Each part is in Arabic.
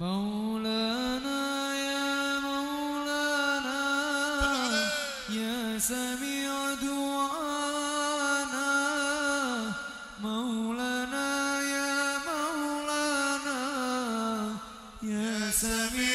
مولانا يا مولانا يا سميع دعانا. مولانا يا مولانا يا سميع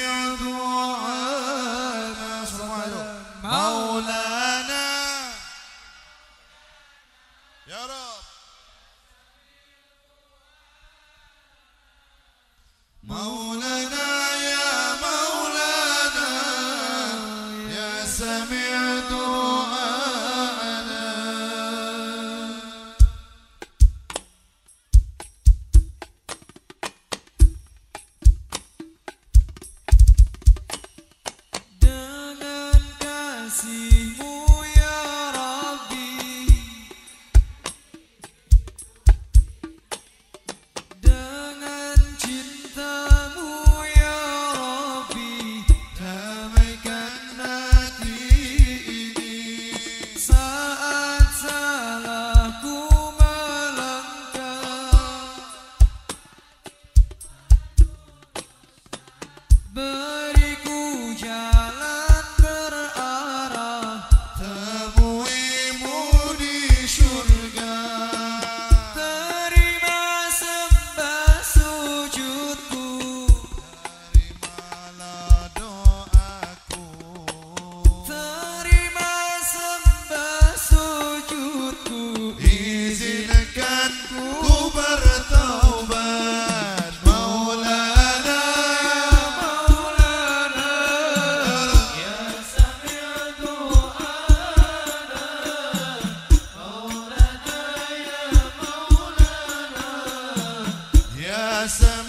Some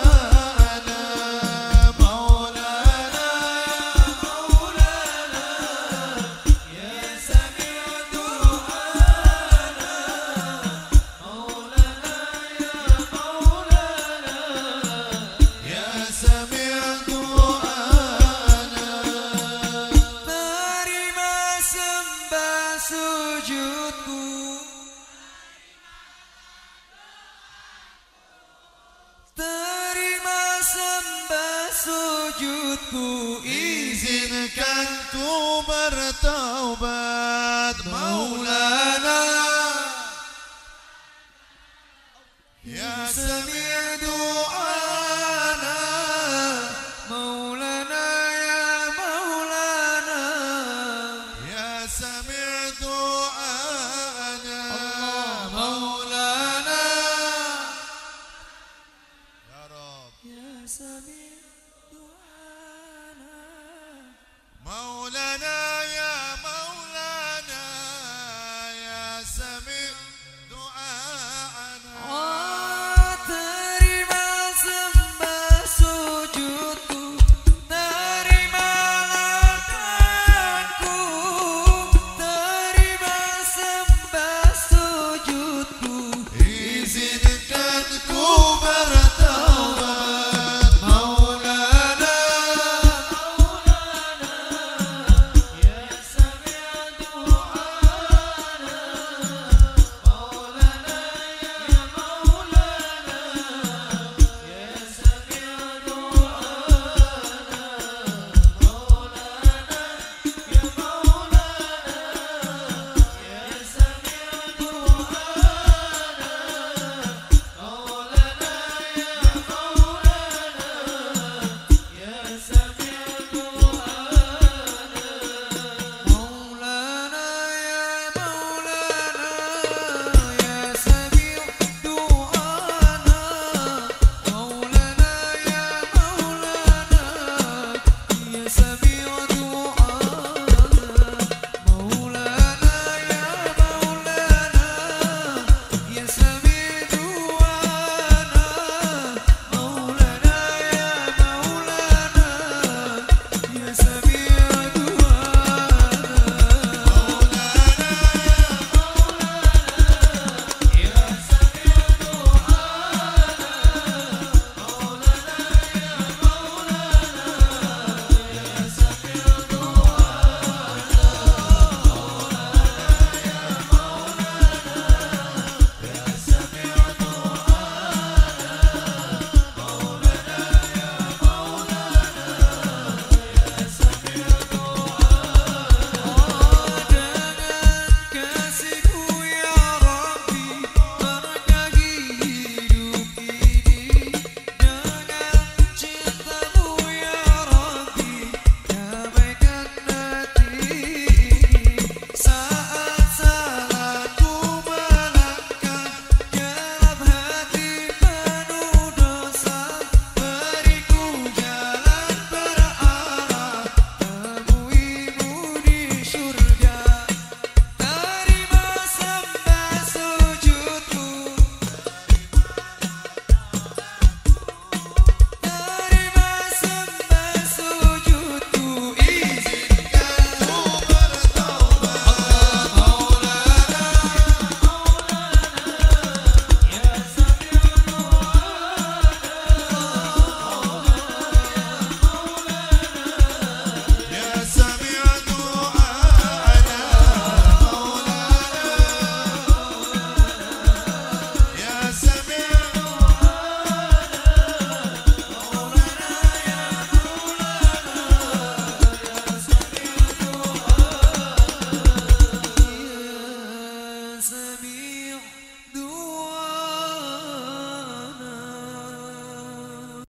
sembah sujudku Izinkan ku bertaubat. Maulana